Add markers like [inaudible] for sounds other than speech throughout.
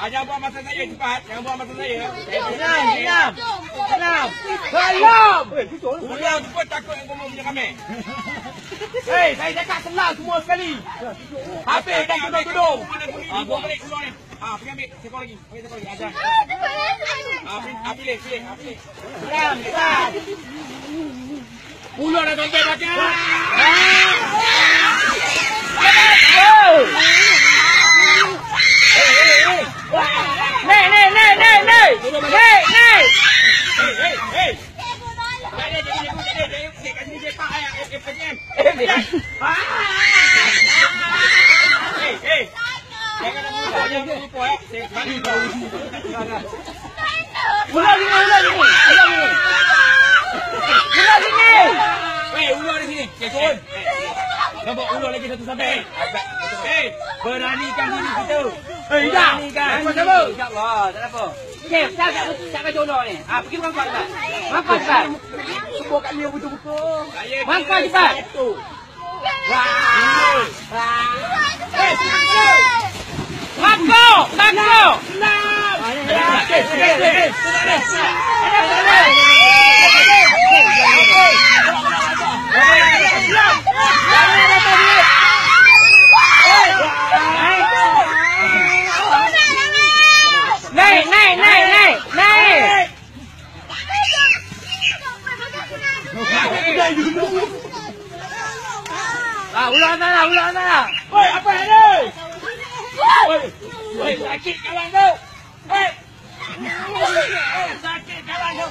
Ah, jangan buang masa saya cepat. Jangan buang masa saya. Senam, senam. Senam. Salam. Ular cepat takut yang kamu punya kami. Hei, [laughs] saya cakap senam semua sekali. Habis dah tudung-tudung. Ah, buang balik keluar ni. Ah, pergi ambil seekor lagi. Ambil seekor lagi. Ajar. Ah, pilih, ah, pilih, pilih, ah, pilih. Senam, cepat. Ular dah sampai belakang. Naik, naik, naik, naik, naik. Naik, naik. Hei, hei, hei. Tak ada, jadi aku tak ada. Jadi cik kat sini je pak ayah. Eh, eh, pergi kan. Eh, pergi. Hei, hei. Jangan nak mudah, jangan nak lupa eh. Saya bagi kau. Eh, dah. Beranikan. Apa tak apa. Okey, tak tak tak kacau ular ni. Ah, pergi mangkak cepat. Mangkak cepat. Semua kat dia. Saya Mangkak kira cepat. satu. Wah. Mangkuk, mangkuk. Naik, Ah, ular sana, ular sana. Hei, apa yang ada? Hei, sakit kawan kau. Hei, sakit kawan kau.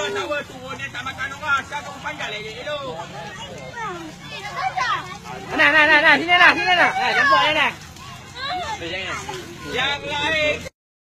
Tak turun, dia tak makan orang. Sekarang kamu panjang lagi elok. Nah, nah, nah, nah, sini nah, sini nah. Nah, nampak dah nah. Yang lain.